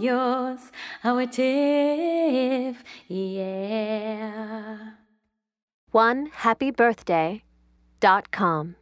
yours, our tiff, yeah. One happy birthday dot com.